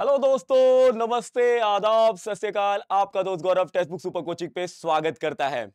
Hello दोस्तों, नमस्ते, आदाब, सत आपका दोस्त Gaurav textbook super coaching पे स्वागत करता है।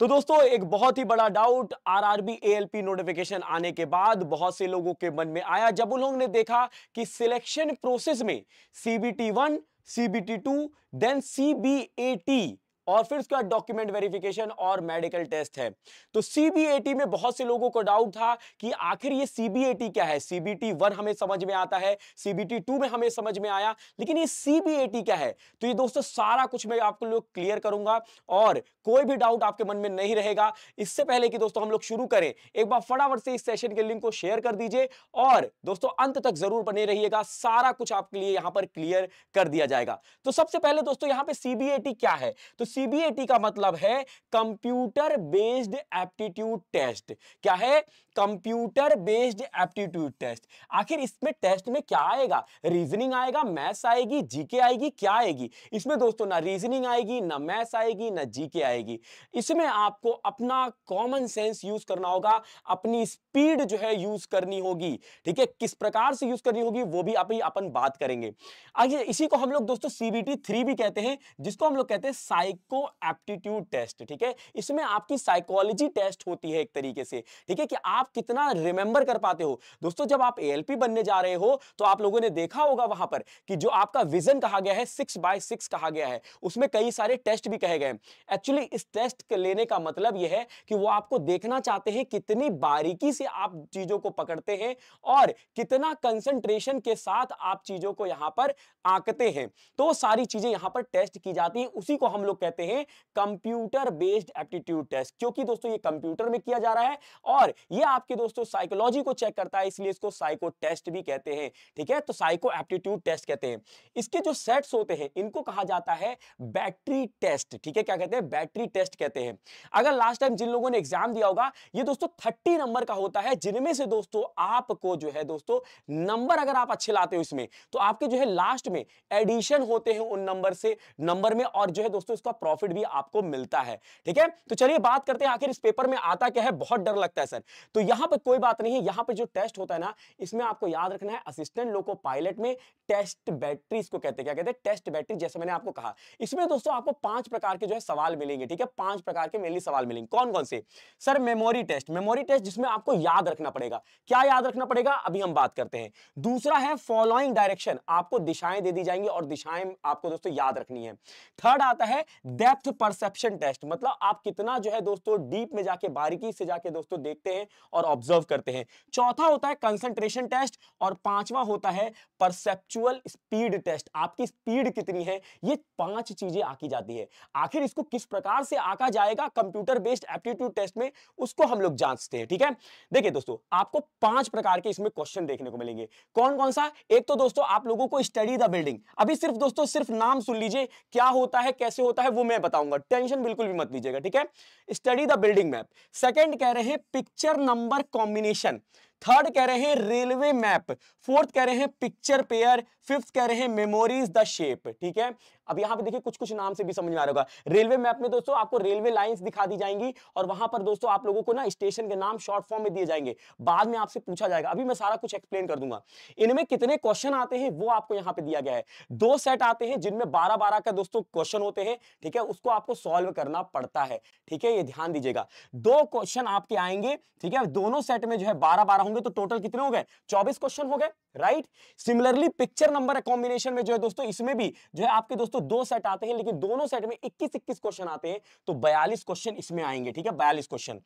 तो दोस्तों, एक बहुत ही बड़ा डाउट आरआरबी एएलपी नोटिफिकेशन आने के बाद बहुत से लोगों के मन में आया, जब उन लोगों ने देखा कि सिलेक्शन प्रोसेस में CBT one CBT two then CBAT और फिर उसके बाद डॉक्यूमेंट वेरिफिकेशन और मेडिकल टेस्ट है। तो सीबीएटी में बहुत से लोगों को डाउट था कि आखिर ये सीबीएटी क्या है? सीबीटी वन हमें समझ में आता है सीबीटी टू में हमें समझ में आया, लेकिन ये सीबीएटी क्या है? तो ये दोस्तों सारा कुछ मैं आपको लोग क्लियर करूँगा और कोई भी डाउट आपके मन में नहीं रहेगा। इससे पहले कि दोस्तों हम लोग शुरू करें, एक बार फटाफट से इस सेशन के लिंक को शेयर कर दीजिए और दोस्तों अंत तक ज़रूर बने रहिएगा, सारा कुछ आपके लिए यहाँ पर क्लियर कर दिया जाएगा। तो सबसे पहले दोस्तों यहाँ पे सीबीएटी क्या है? तो सीबीएटी का मतलब है कंप्यूटर बेस्ड एप्टीट्यूड टेस्ट क्या है? कंप्यूटर बेस्ड एप्टीट्यूड टेस्ट आखिर इसमें टेस्ट में क्या आएगा? रीजनिंग आएगा मैथ्स आएगी जीके आएगी, क्या आएगी? इसमें दोस्तों ना रीजनिंग आएगी, ना मैथ्स आएगी, ना जीके आएगी। इसमें आपको अपना कॉमन सेंस यूज़ करना होगा, अपनी स्पीड जो है यूज़ करनी होगी। ठीक है? किस प्रकार से यूज़ करनी होगी, वो भी अभी अपन बात करेंगे। आगे इसी को हम लोग दोस्तों सीबीटी थ्री भी कहते हैं, जिसको हम लोग कहते हैं साइको एप्टीट्यूड टेस्ट ठीक है? इसमें आपकी साइकोलॉजी टेस्ट होती है एक तरीके से। ठीक है? कि आप कितना रिमेंबर कर पाते हो। दोस्तों, जब आप एएलपी बनने जा रहे हो तो आप लोगों ने देखा होगा वहाँ पर कि जो आपका विजन कहा गया है सिक्स बाय सिक्स कहा गया है, उसमें कई सारे टेस्ट भी कहे गए एक्चुअली इस टेस्ट के लेने का मतलब यह है कि वो आपको देखना चाहते हैं कितनी बारीकी से आप चीज़ों को पकड़ते हैं और कितना कंसंट्रेशन के साथ आप चीज़ों को यहाँ पर आंकते हैं। तो सारी चीज़ें यहाँ पर टेस्ट की जाती है। उसी को हम लोग कहते हैं कंप्यूटर बेस्ड एप्टीट्यूड टेस्ट क्योंकि दोस्तों, ये कंप्यूटर में किया जा रहा है और ये आपके दोस्तों साइकोलॉजी को चेक करता है, इसलिए इसको साइको टेस्ट भी कहते हैं, ठीक है? तो साइको एप्टीट्यूड टेस्ट कहते हैं। इसके जो सेट्स होते हैं, इनको कहा जाता है बैटरी टेस्ट ठीक है? क्या कहते हैं? बैटरी टेस्ट कहते हैं। अगर लास्ट टाइम जिन लोगों ने एग्ज़ाम दिया होगा, ये दोस्तों थर्टी नंबर का होता है, जिनमें से दोस्तों आपको जो है दोस्तों नंबर अगर आप अच्छे लाते हो इसमें तो आपके जो है लास्ट में एडिशन होते हैं उन नंबर से नंबर में और जो है दोस्तों इसका प्रॉफिट भी आपको मिलता है, ठीक है? तो चलिए बात करते हैं, आखिर इस पेपर में आता क्या है? बहुत डर लगता है सर तो यहाँ पर कोई बात नहीं है, यहाँ पर जो टेस्ट होता है ना, इसमें आपको याद रखना है असिस्टेंट लोको पायलट में टेस्ट बैटरी इसको कहते क्या कहते हैं? टेस्ट बैटरी जैसे मैंने आपको कहा। इसमें दोस्तों आपको पाँच प्रकार के जो है सवाल मिलेंगे, ठीक है? पाँच प्रकार के मेनली सवाल मिलेंगे। कौन कौन से? Sir memory test memory test जिसमें आपको याद रखना पड़ेगा। क्या याद रखना पड़ेगा? अभी हम बात करते हैं। दूसरा है फॉलोइंग डायरेक्शन आपको दिशाएँ दे दी जाएँगी और दिशाएँ आपको दोस्तों याद रखनी है। थर्ड आता है डेप्थ परसेप्शन टेस्ट मतलब आप कितना जो है दोस्तों डीप में जाके, बारीकी से जाके दोस्तों देखते हैं और ऑब्ज़र्व करते हैं। चौथा होता है कंसंट्रेशन टेस्ट और पांचवा होता है परसेप्चुअल स्पीड टेस्ट आपकी स्पीड कितनी है? ये पाँच चीज़ें आकी जाती है। आखिर इसको किस प्रकार से आका जाएगा? कंप्यूटर बेस्ड एप्टीट्यूड टेस्ट में उसको हम लोग जांचते हैं, ठीक है? देखिए दोस्तों, आपको पाँच प्रकार के इसमें क्वेश्चन देखने को मिलेंगे। कौन कौन सा? एक तो दोस्तों, आप लोगों को स्टडी द बिल्डिंग अभी सिर्फ़ दोस्तों, सिर्फ़ नाम सुन लीजिए, क्या होता है, कैसे होता है, वो मैं बताऊँगा। टेंशन बिल्कुल भी मत लीजिएगा, ठीक है? Study the building map second कह रहे हैं पिक्चर नंबर कॉम्बिनेशन। थर्ड कह रहे हैं रेलवे मैप फोर्थ कह रहे हैं पिक्चर पेयर फिफ्थ कह रहे हैं मेमोरीज द शेप ठीक है? अब यहाँ पे देखिए कुछ कुछ नाम से भी समझ में आ रहा होगा। रेलवे मैप में दोस्तों आपको रेलवे लाइंस दिखा दी जाएँगी और वहाँ पर दोस्तों आप लोगों को ना स्टेशन के नाम शॉर्ट फॉर्म में दिए जाएँगे। बाद में आपसे पूछा जाएगा। अभी मैं सारा कुछ एक्सप्लेन कर दूँगा। इनमें कितने क्वेश्चन आते हैं वो आपको यहाँ पे दिया गया है। दो सेट आते हैं जिनमें बारह बारह का दोस्तों क्वेश्चन होते हैं। ठीक है? उसको आपको सॉल्व करना पड़ता है। ठीक है? ये ध्यान दीजिएगा। दो क्वेश्चन आपके आएँगे। ठीक है? दोनों सेट में जो है बारह बारह होंगे तो टोटल कितने हो गए? चौबीस क्वेश्चन हो गए right similarly picture number combination में जो है दोस्तों, इसमें भी जो है आपके दोस्तों, दो सेट आते हैं, लेकिन दोनों सेट में 21 21 क्वेश्चन आते हैं तो 42 क्वेश्चन इसमें आएँगे, ठीक है? 42 क्वेश्चन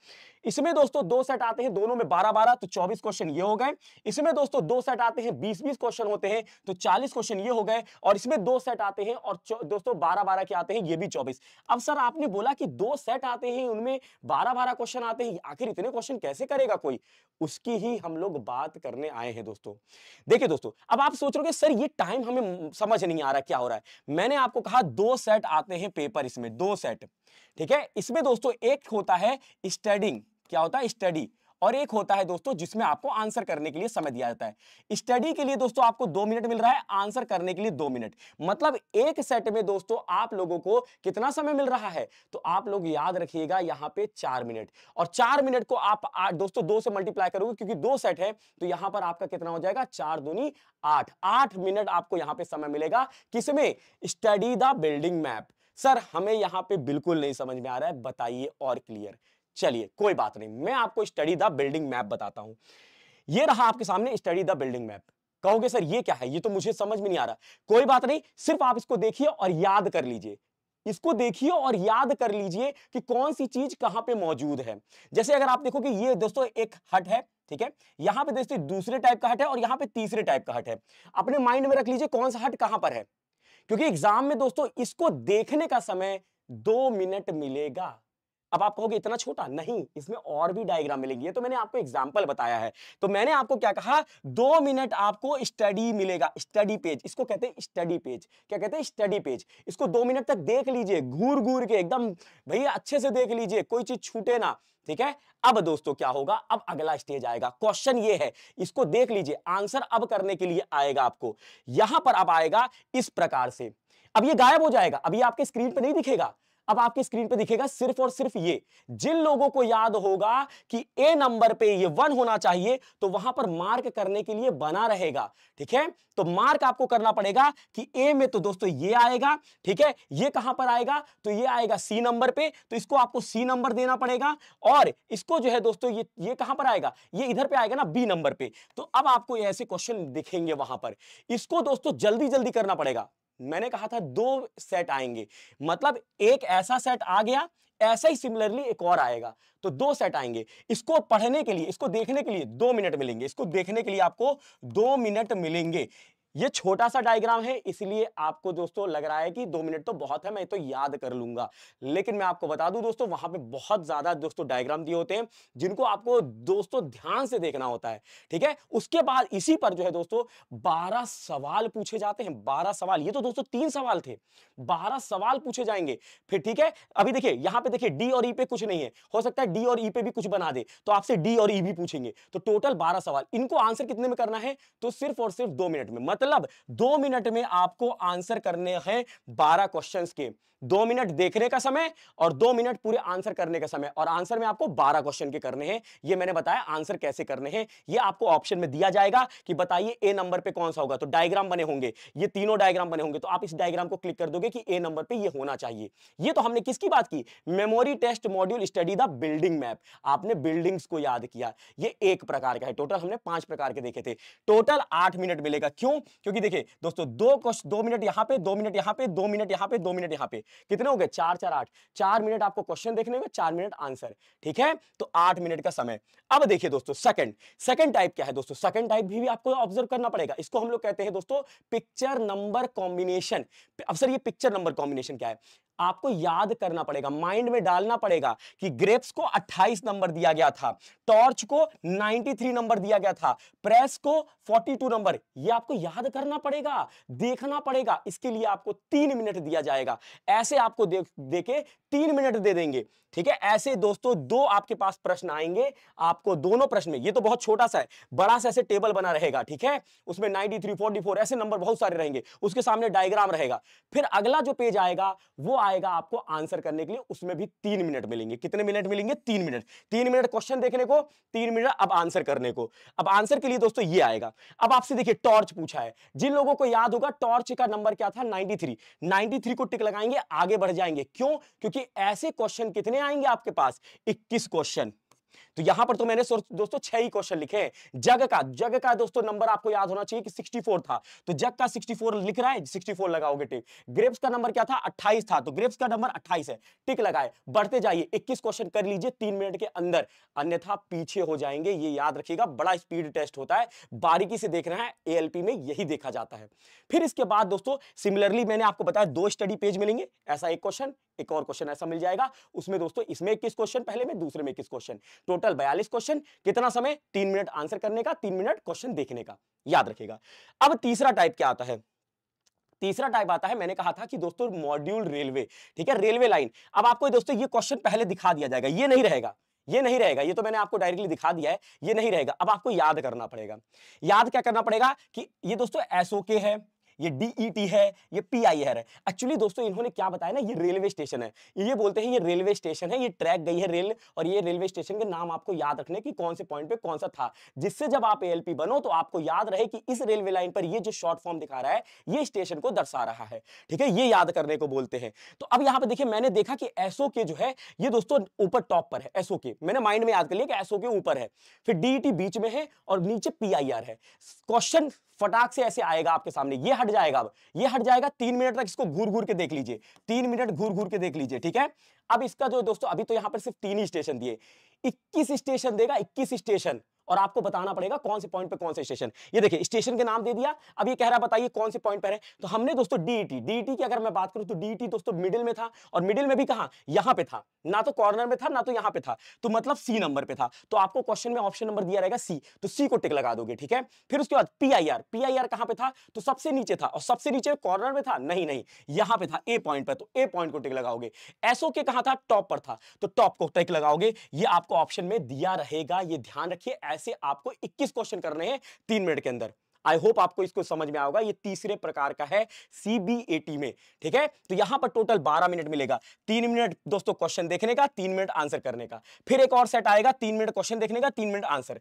इसमें दोस्तों, दो सेट आते हैं, दोनों में 12 12 तो 24 क्वेश्चन ये हो गए. इसमें दोस्तों, दो सेट आते हैं 20 20 क्वेश्चन होते हैं तो 40 क्वेश्चन ये हो गए, और इसमें दो सेट आते हैं, और दोस्तों 12 12 के आते हैं, ये भी 24 अब सर, आपने बोला कि दो सेट आते हैं, उनमें 12 12 क्वेश्चन आते हैं आखिर इतने क्वेश्चन कैसे करेगा कोई? उसकी ही हम लोग बात करने आए हैं दोस्तों। देखिए दोस्तों, अब आप सोच रहे सर, ये टाइम हमें समझ नहीं आ रहा क्या हो रहा है? मैंने आपको कहा, दो सेट आते हैं पेपर इसमें, दो सेट ठीक है? इसमें दोस्तों एक होता है स्टडिंग क्या होता है? स्टडी और एक होता है दोस्तों, जिसमें आपको आंसर करने के लिए समय दिया जाता है। स्टडी के लिए दोस्तों आपको दो मिनट मिल रहा है, आंसर करने के लिए दो मिनट। मतलब एक सेट में दोस्तों आप लोगों को कितना समय मिल रहा है? तो आप लोग याद रखिएगा यहाँ पे चार मिनट। और चार मिनट को आप दोस्तों दो से मल्टीप्लाई करोगे, क्योंकि दो सेट है तो यहाँ पर आपका कितना हो जाएगा? चार दूनी आठ। आठ मिनट आपको यहाँ पे समय मिलेगा किसमें? Study the building map. Sir, हमें यहाँ पे बिल्कुल नहीं समझ में आ रहा है, बताइए और क्लियर। चलिए, कोई बात नहीं, मैं आपको स्टडी द बिल्डिंग मैप बताता हूँ। ये रहा आपके सामने स्टडी द बिल्डिंग मैप कहोगे, सर, ये क्या है? ये तो मुझे समझ में नहीं आ रहा। कोई बात नहीं, सिर्फ़ आप इसको देखिए और याद कर लीजिए। इसको देखिए और याद कर लीजिए कि कौन सी चीज़ कहाँ पे मौजूद है। जैसे अगर आप देखोगे ये दोस्तों एक हट है, ठीक है? यहाँ पे दोस्तों दूसरे टाइप का हट है और यहाँ पे तीसरे टाइप का हट है। अपने माइंड में रख लीजिए कौन सा हट कहाँ पर है। क्योंकि एग्ज़ाम में दोस्तों इसको देखने का समय दो मिनट मिलेगा। अब आप कहोगे इतना छोटा? नहीं, इसमें और भी डायग्राम मिलेंगे। तो मैंने आपको एग्ज़ाम्पल बताया है। तो मैंने आपको क्या कहा? दो मिनट आपको स्टडी मिलेगा। स्टडी पेज इसको कहते हैं स्टडी पेज क्या कहते हैं? स्टडी पेज इसको दो मिनट तक देख लीजिए घूर घूर के एकदम, भैया अच्छे से देख लीजिए, कोई चीज़ छूटे ना, ठीक है? अब दोस्तों क्या होगा? अब अगला स्टेज आएगा। क्वेश्चन ये है, इसको देख लीजिए। आंसर अब करने के लिए आएगा आपको। यहाँ पर अब आएगा इस प्रकार से। अब ये गायब हो जाएगा। अब ये आपके स्क्रीन पर नहीं दिखेगा। अब आपकी स्क्रीन पे दिखेगा सिर्फ़ और सिर्फ़ ये। जिन लोगों को याद होगा कि ए नंबर पे ये वन होना चाहिए तो वहाँ पर मार्क करने के लिए बना रहेगा। ठीक है? तो मार्क आपको करना पड़ेगा कि ए में तो दोस्तों ये आएगा। ठीक है? ये कहाँ पर आएगा? तो ये आएगा सी नंबर पे। तो इसको आपको सी नंबर देना पड़ेगा और इसको जो है दोस्तों ये ये कहाँ पर आएगा? ये इधर पे आएगा ना बी नंबर पे। तो अब आपको ऐसे क्वेश्चन दिखेंगे वहाँ पर। इसको दोस्तों जल्दी जल्दी करना पड़ेगा। मैंने कहा था दो सेट आएँगे। मतलब एक ऐसा सेट आ गया, ऐसा ही सिमिलरली एक और आएगा। तो दो सेट आएँगे। इसको पढ़ने के लिए, इसको देखने के लिए दो मिनट मिलेंगे। इसको देखने के लिए आपको दो मिनट मिलेंगे। ये छोटा सा डायग्राम है, इसलिए आपको दोस्तों लग रहा है कि दो मिनट तो बहुत है, मैं तो याद कर लूँगा। लेकिन मैं आपको बता दूँ दोस्तों, वहाँ पे बहुत ज़्यादा दोस्तों डायग्राम दिए होते हैं, जिनको आपको दोस्तों ध्यान से देखना होता है, ठीक है? उसके बाद इसी पर जो है दोस्तों, बारह सवाल पूछे जाते हैं, बारह सवाल। ये तो दोस्तों तीन सवाल थे, बारह सवाल पूछे जाएँगे, फिर ठीक है? अभी देखिए, यहाँ पे देखिए, डी और ई पे कुछ नहीं है, हो सकता है डी और ई पे भी कुछ बना दे तो आपसे डी और ई भी पूछेंगे तो टोटल बारह सवाल। इनको आंसर कितने में करना है? तो सिर्फ़ और सिर्फ़ दो मिनट में मतलब मतलब दो मिनट में आपको आंसर करने हैं बारह क्वेश्चंस के। दो मिनट देखने का समय और दो मिनट पूरे आंसर करने का समय। और आंसर में आपको बारह क्वेश्चन के करने हैं। ये मैंने बताया आंसर कैसे करने हैं। ये आपको ऑप्शन में दिया जाएगा कि बताइए ए नंबर पे कौन सा होगा। तो डायग्राम बने होंगे। ये तीनों डायग्राम बने होंगे। तो आप इस डायग्राम को क्लिक कर दोगे कि ए नंबर पे ये होना चाहिए। ये तो हमने किसकी बात की? Memory test module study the building map आपने बिल्डिंग्स को याद किया। ये एक प्रकार का है। टोटल हमने पाँच प्रकार के देखे थे। टोटल आठ मिनट मिलेगा। क्यों? क्योंकि देखिए दोस्तों दो क्वेश्चन दो मिनट यहाँ पे दो मिनट यहाँ पे दो मिनट यहाँ पे दो मिनट यहाँ पे। कितने हो गए? चार चार आठ। चार मिनट आपको क्वेश्चन देखने में चार मिनट आंसर ठीक है? तो आठ मिनट का समय। अब देखिए दोस्तों सेकंड सेकंड टाइप क्या है दोस्तों? सेकंड टाइप भी, भी आपको ऑब्ज़र्व करना पड़ेगा। इसको हम लोग कहते हैं दोस्तों पिक्चर नंबर कॉम्बिनेशन अब सर ये पिक्चर नंबर कॉम्बिनेशन क्या है? आपको याद करना पड़ेगा, माइंड में डालना पड़ेगा कि ग्रेप्स को 28 नंबर दिया गया था, टॉर्च को 93 नंबर दिया गया था, प्रेस को 42 नंबर। ये आपको याद करना पड़ेगा, देखना पड़ेगा, इसके लिए आपको तीन मिनट दिया जाएगा। ऐसे आपको देख, देके तीन मिनट दे देंगे, ठीक है? ऐसे दोस्तों, दो आपके पास प्रश्न आएँगे, आपको दोनों प्रश्न में, ये तो बहुत छोटा सा है, बड़ा सा ऐसे टेबल बना रहेगा, ठीक है? उसमें 93 44 ऐसे नंबर बहुत सारे रहेंगे, उसके सामने डायग्राम रहेगा। फिर अगला जो पेज आएगा, वो आएगा आपको आंसर करने के लिए, उसमें भी तीन मिनट मिलेंगे। कितने मिनट मिलेंगे? तीन मिनट। तीन मिनट क्वेश्चन देखने को, तीन मिनट अब आंसर करने को। अब आंसर के लिए दोस्तों ये आएगा। अब आपसे देखिए टॉर्च पूछा है। जिन लोगों को याद होगा टॉर्च का नंबर क्या था? नाइनटी थ्री को टिक लगाएँगे, आगे बढ़ जाएँगे। क्यों? क्योंकि ऐसे क्वेश्चन कितने आएँगे आपके पास? इक्कीस क्वेश्चन तो यहाँ पर तो मैंने दोस्तों, छह ही क्वेश्चन लिखे हैं। जग का जग का दोस्तों नंबर आपको याद होना चाहिए कि 64 था। तो जग का 64 लिख रहा है 64 लगाओगे टिक। ग्रेप्स का नंबर क्या था? 28 था। तो ग्रेप्स का नंबर 28 है। टिक लगाए, बढ़ते जाइए। 21 क्वेश्चन कर लीजिए तीन मिनट के अंदर। अन्यथा पीछे हो जाएँगे, ये याद रखिएगा। बड़ा स्पीड टेस्ट होता है। बारीकी से देख रहे हैं एएलपी में यही देखा जाता है। फिर इसके बाद दोस्तों सिमिलरली मैंने आपको बताया, दो स्टडी पेज मिलेंगे। ऐसा एक क्वेश्चन एक और क्वेश्चन ऐसा मिल जाएगा। उसमें दोस्तों, इसमें इक्कीस क्वेश्चन पहले में, दूसरे में इक्कीस क्वेश्चन टोटल बयालीस क्वेश्चन, कितना समय? तीन मिनट आंसर करने का, तीन मिनट क्वेश्चन देखने का। याद रखेगा अब तीसरा टाइप क्या आता है? तीसरा टाइप आता है, मैंने कहा था कि दोस्तों, मॉड्यूल रेलवे, ठीक है, रेलवे लाइन। अब आपको दोस्तों, ये क्वेश्चन पहले दिखा दिया जाएगा, ये नहीं रहेगा, ये नहीं रहेगा, ये तो मैंने आपको डायरेक्टली दिखा दिया है, ये नहीं रहेगा। अब आपको याद करना पड़ेगा। याद क्या करना पड़ेगा कि ये दोस्तों एसओके है ये डीईटी e है, ये पीआईआर है। एक्चुअली दोस्तों, इन्होंने क्या बताया ना, ये रेलवे स्टेशन है। ये बोलते हैं ये रेलवे स्टेशन है, ये ट्रैक गई है रेल और ये रेलवे स्टेशन के नाम आपको याद रखने की कौन से पॉइंट पे कौन सा था। जिससे जब आप एएलपी बनो तो आपको याद रहे कि इस रेलवे लाइन पर ये जो शॉर्ट फॉर्म दिखा रहा है, ये स्टेशन को दर्शा रहा है। ठीक है? ये याद करने को बोलते हैं। तो अब यहाँ पे देखिए, मैंने देखा कि एसओ के जो है, ये दोस्तों ऊपर टॉप पर है एसओ के मैंने माइंड में याद कर लिया कि एसओ के ऊपर है। फिर डीईटी e बीच में है और नीचे पीआईआर है। क्वेश्चन फटाक से ऐसे आएगा आपके सामने, ये हट जाएगा अब। ये हट जाएगा, तीन मिनट तक इसको घूर घूर के देख लीजिए। तीन मिनट घूर घूर के देख लीजिए, ठीक है? अब इसका जो दोस्तों, अभी तो यहाँ पर सिर्फ़ तीन ही स्टेशन दिए। 21 स्टेशन देगा 21 स्टेशन और आपको बताना पड़ेगा कौन से पॉइंट पे कौन से स्टेशन ये देखिए स्टेशन के नाम दे दिया। अब ये कह रहा बताइए कौन से पॉइंट पर है। तो हमने दोस्तों डीईटी डीईटी e की अगर मैं बात करूँ तो डीईटी e दोस्तों मिडिल में था। और मिडिल में भी कहा? यहाँ पे था। ना तो कॉर्नर में था, ना तो यहाँ पे था। तो मतलब सी नंबर पे था। तो आपको क्वेश्चन में ऑप्शन नंबर दिया रहेगा सी तो सी को टिक लगा दोगे, ठीक है? फिर उसके बाद पीआईआर पीआईआर कहाँ पे था? तो सबसे नीचे था। और सबसे नीचे कॉर्नर में था? नहीं नहीं। यहाँ पे था ए पॉइंट पर। तो ए पॉइंट को टिक लगाओगे। एसओ के कहा था? टॉप पर था। तो टॉप को टिक लगाओगे। ये आपको ऑप्शन में दिया रहेगा। ये ध्यान रखिए ऐसे आपको 21 क्वेश्चन करने हैं तीन मिनट के अंदर। आई होप आपको इसको समझ में आएगा। ये तीसरे प्रकार का है सीबीएटी में, ठीक है? तो यहाँ पर टोटल 12 मिनट मिलेगा। तीन मिनट दोस्तों क्वेश्चन देखने का, तीन मिनट आंसर करने का। फिर एक और सेट आएगा, तीन मिनट क्वेश्चन देखने का, तीन मिनट आंसर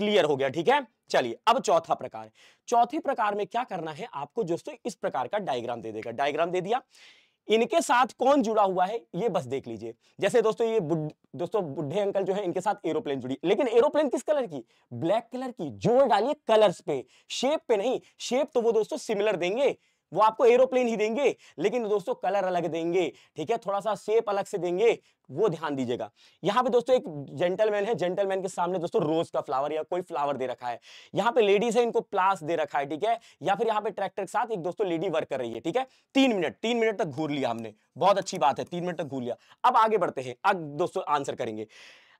क्लियर हो गया, ठीक है? चलिए, अब चौथा प्रकार। चौथे प्रकार में क्या करना है? आपको दोस्तों इस प्रकार का डायग्राम दे देगा। डायग्राम दे दिया। इनके साथ कौन जुड़ा हुआ है, ये बस देख लीजिए। जैसे दोस्तों ये दोस्तों बुढ़े अंकल जो है, इनके साथ एरोप्लेन जुड़ी। लेकिन एरोप्लेन किस कलर की? ब्लैक कलर की। ज़ोर डालिए कलर्स पे। शेप पे नहीं, शेप तो वो दोस्तों सिमिलर देंगे। वो आपको एरोप्लेन ही देंगे, लेकिन दोस्तों कलर अलग देंगे, ठीक है? थोड़ा सा शेप अलग से देंगे, वो ध्यान दीजिएगा। यहाँ पे दोस्तों एक जेंटलमैन है जेंटलमैन के सामने दोस्तों रोज का फ्लावर या कोई फ्लावर दे रखा है। यहाँ पे लेडीज़ है, इनको प्लास दे रखा है, ठीक है? या फिर यहाँ पे ट्रैक्टर के साथ एक दोस्तों लेडी वर्क कर रही है, ठीक है? तीन मिनट तीन मिनट तक घूर लिया हमने। बहुत अच्छी बात है, तीन मिनट तक घूर लिया। अब आगे बढ़ते हैं, अब दोस्तों आंसर करेंगे।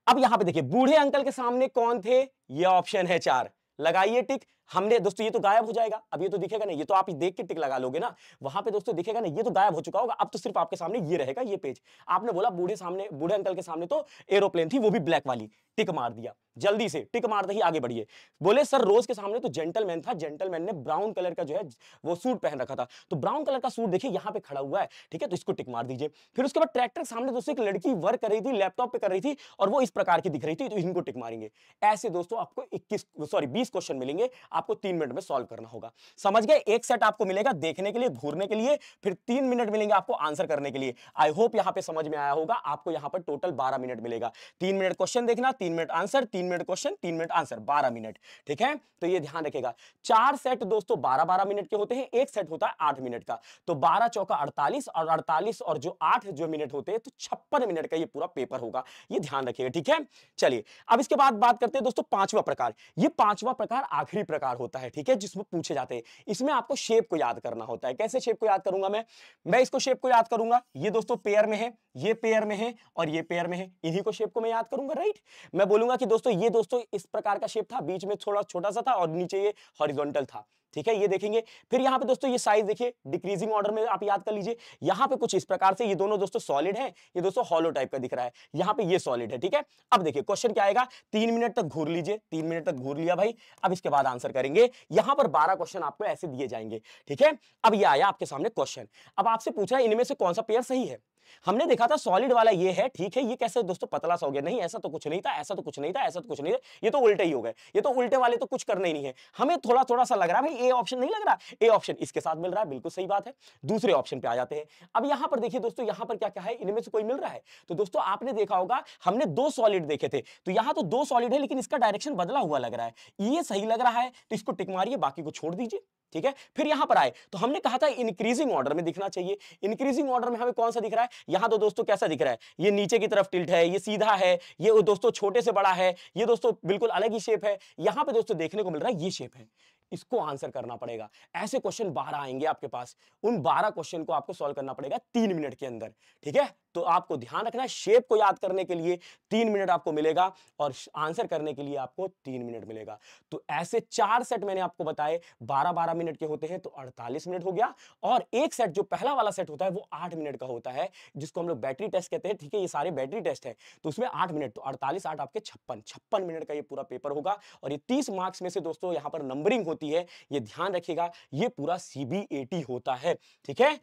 अब यहाँ पे देखिए, बूढ़े अंकल के सामने कौन थे? ये ऑप्शन है चार। लगाइए टिक। हमने, दोस्तों, ये तो गायब हो जाएगा। अब ये तो दिखेगा नहीं, ये तो आप देख के टिक लगा लोगे ना। वहाँ पे, दोस्तों, दिखेगा नहीं, ये तो गायब हो चुका होगा। अब तो सिर्फ़ आपके सामने ये रहेगा, ये पेज। आपने बोला बूढ़े सामने, बूढ़े अंकल के सामने तो एरोप्लेन थी, वो भी ब्लैक वाली। टिक मार दिया। जल्दी से, टिक मारते ही आगे बढ़िए। बोले, सर, रोज के सामने तो जेंटलमैन था। जेंटलमैन ने ब्राउन कलर का जो है, वो सूट पहन रखा था। तो ब्राउन कलर का सूट देखिए, यहाँ पे खड़ा हुआ है, ठीक है? तो इसको टिक मार दीजिए। फिर उसके बाद ट्रैक्टर सामने, दोस्तों, एक लड़की वर्क कर रही थी, लैपटॉप पे कर रही थी, और वो इस प्रकार की दिख रही थी तो इनको टिक मारेंगे। ऐसे, दोस्तों, आपको इक्कीस, सॉरी, बीस क्वेश्चन मिलेंगे। आपको तीन मिनट में सॉल्व करना होगा। समझ गए? एक सेट आपको मिलेगा देखने के लिए, घूरने के लिए, फिर तीन मिनट मिलेंगे आपको आंसर करने के लिए। आई होप यहाँ पे समझ में आया होगा, आपको यहाँ पर टोटल बारह मिनट मिलेगा। तीन मिनट क्वेश्चन देखना, तीन मिनट आंसर तीन मिनट क्वेश्चन तीन मिनट आंसर बारह मिनट, ठीक है? तो ये ध्यान रखेगा चार सेट दोस्तों बारह बारह मिनट के होते हैं, एक सेट होता है आठ मिनट का। तो बारह चौका अड़तालीस, और अड़तालीस और जो आठ जो मिनट होते हैं तो छप्पन मिनट का ये पूरा पेपर होगा। ये ध्यान रखिएगा, ठीक है? चलिए, अब इसके बाद बात करते हैं दोस्तों पांचवा प्रकार। ये पांचवा प्रकार आखिरी प्रकार होता है, ठीक है? जिसमें पूछे जाते हैं। इसमें आपको शेप को याद करना होता है। कैसे शेप को याद करूँगा मैं? मैं इसको शेप को याद करूँगा। ये दोस्तों पेयर में है, ये पेयर में है और ये पेयर में है। इन्हीं को शेप को मैं याद करूँगा, राइट? मैं बोलूँगा कि दोस्तों, ये दोस्तों इस प्रकार का शेप था। बीच में थोड़ा छोटा सा था और नीचे ये हॉरिजॉन्टल था। ठीक है, ये देखेंगे। फिर यहाँ पे दोस्तों ये साइज़ देखिए डिक्रीजिंग ऑर्डर में आप याद कर लीजिए। यहाँ पे कुछ इस प्रकार से ये दोनों दोस्तों सॉलिड है, ये दोस्तों हॉलो टाइप का दिख रहा है। यहाँ पे ये सॉलिड है, ठीक है? अब देखिए क्वेश्चन क्या आएगा? तीन मिनट तक घूर लीजिए, तीन मिनट तक घूर लिया भाई। अब इसके बाद आंसर करेंगे। यहाँ पर बारह क्वेश्चन आपको ऐसे दिए जाएँगे, ठीक है? अब ये आया आपके सामने क्वेश्चन अब आपसे पूछ रहा है, इनमें से कौन सा पेयर सही है? हमने देखा था सॉलिड वाला ये है, ठीक है, ये कैसे दोस्तों पतला सा हो गया? नहीं, ऐसा तो कुछ नहीं था, ऐसा तो कुछ नहीं था, ऐसा तो कुछ नहीं था, ये तो उल्टे ही हो गए, ये तो उल्टे वाले तो कुछ करने ही नहीं है। हमें थोड़ा थोड़ा सा लग रहा है, भाई ए ऑप्शन नहीं लग रहा? ए ऑप्शन इसके साथ मिल रहा है, बिल्कुल सही बात है, दूसरे ऑप्शन पे आ जाते हैं। अब यहाँ पर देखिए दोस्तों, यहाँ पर क्या क्या है, इनमें से कोई मिल रहा है? तो दोस्तों, आपने देखा होगा, हमने दो सॉलिड देखे थे तो यहाँ तो दो सॉलिड है, लेकिन इसका डायरेक्शन बदला हुआ लग रहा है। ये सही लग रहा है तो इसको टिक मारिए, बाकी को छोड़ दीजिए। ठीक है? फिर यहाँ पर आए। तो हमने कहा था इंक्रीजिंग ऑर्डर में दिखना चाहिए। इंक्रीजिंग ऑर्डर में हमें कौन सा दिख रहा है? यहाँ तो दोस्तों कैसा दिख रहा है? ये नीचे की तरफ़ टिल्ट है, ये सीधा है, ये दोस्तों छोटे से बड़ा है, ये दोस्तों बिल्कुल अलग ही शेप है। यहाँ पे दोस्तों देखने को मिल रहा है ये शेप है। इसको आंसर करना पड़ेगा। ऐसे क्वेश्चन बारह आएँगे आपके पास। उन बारह क्वेश्चन को आपको सॉल्व करना पड़ेगा तीन मिनट के अंदर। ठीक है? तो आपको ध्यान रखना है, शेप को याद करने के लिए तीन मिनट आपको मिलेगा और आंसर करने के लिए आपको तीन मिनट मिलेगा। तो ऐसे चार सेट मैंने आपको बताए बारह बारह मिनट के होते हैं तो अड़तालीस मिनट हो गया और एक सेट जो पहला वाला सेट होता है, वो आठ मिनट का होता है, जिसको हम लोग बैटरी टेस्ट कहते हैं। ठीक है, ये सारे बैटरी टेस्ट है तो उसमें आठ मिनट तो अड़तालीस, आठ आपके छप्पन छप्पन मिनट का ये पूरा पेपर होगा और ये तीस मार्क्स में से दोस्तों यहाँ पर नंबरिंग होती है, ये ध्यान रखिएगा, ये पूरा सीबीएटी होता है। ठीक है?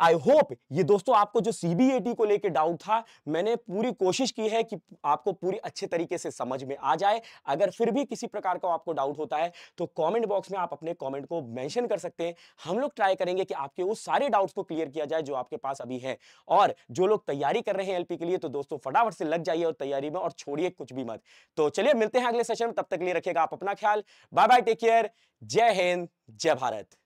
आई होप ये दोस्तों आपको जो सीबीएटी को लेकर डाउट था, मैंने पूरी कोशिश की है कि आपको पूरी अच्छे तरीके से समझ में आ जाए। अगर फिर भी किसी प्रकार का आपको डाउट होता है तो कमेंट बॉक्स में आप अपने कमेंट को मेंशन कर सकते हैं। हम लोग ट्राई करेंगे कि आपके उस सारे डाउट्स को क्लियर किया जाए जो आपके पास अभी है। और जो लोग तैयारी कर रहे हैं एलपी के लिए तो दोस्तों फटाफट से लग जाइए और तैयारी में और छोड़िए कुछ भी मत। तो चलिए मिलते हैं अगले सेशन में। तब तक लिए रखिएगा आप अपना ख्याल। बाय बाय टेक केयर जय हिंद, जय भारत।